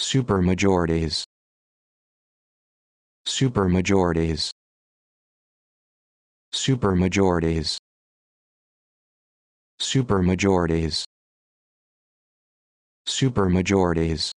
supermajorities. Supermajorities. Supermajorities. Supermajorities. Supermajorities.